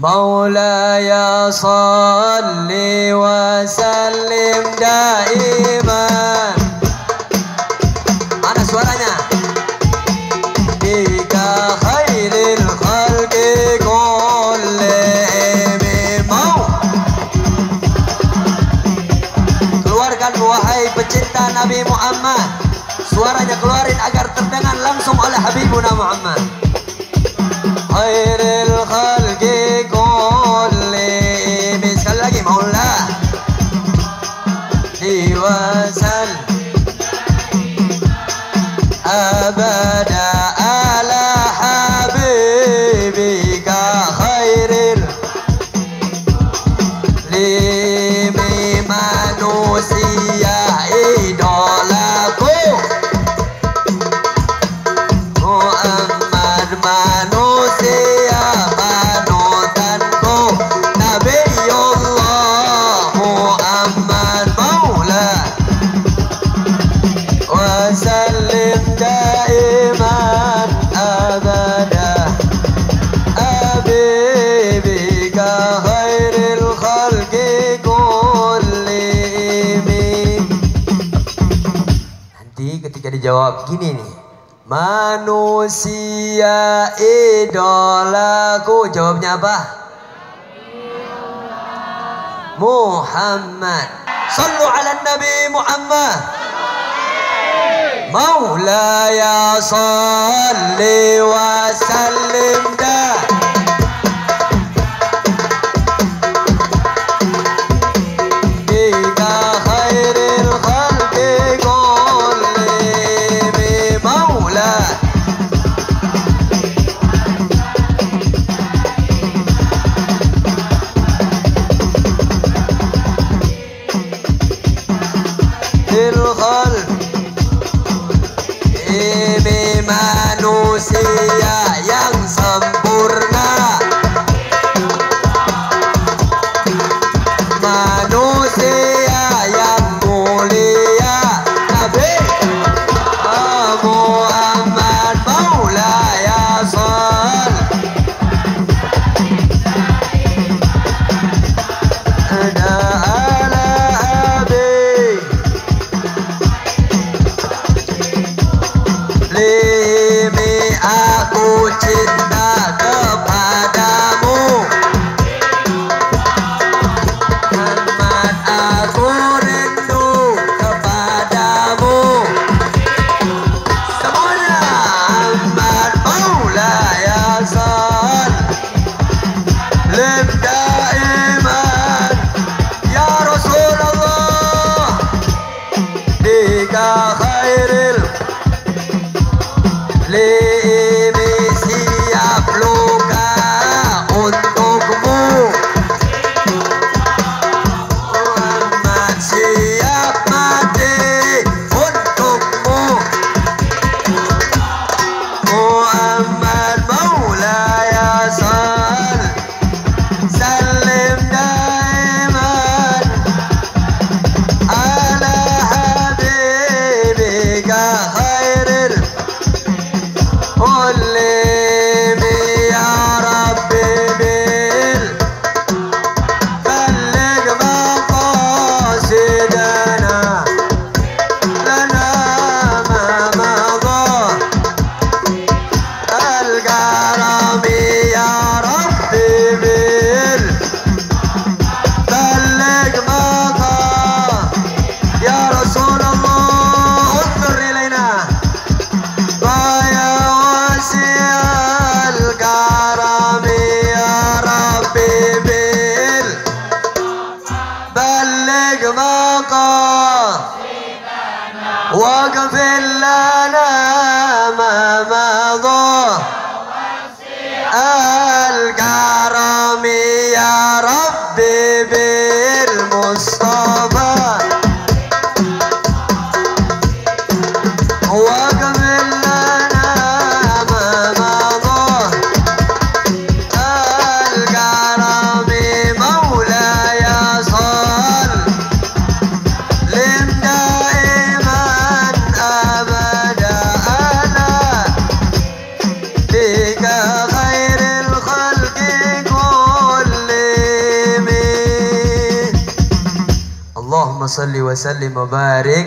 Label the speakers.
Speaker 1: مولاي صل وسلم دائما Mana suaranya? Bika khairil khalqi kullihim Mau Keluarkan wahai pecinta Nabi Muhammad Suaranya keluarin agar terdengar langsung oleh Habibuna Muhammad وسلم. أبدا jawab gini nih. Manusia idolaku jawabnya apa? Muhammad. Sallu ala Nabi Muhammad. Maulaya salli wa sallim الخلق aku cinta kepadamu. Amat aku rindu kepadamu. Semuanya Amat Maulaya Sal Lim daiman Ya Rasulullah. Dika khairil. Limi مقام واغفر لنا ما مضى الكرم يا ربي بالمصطفى. Allahumma salli wa sallim wa barik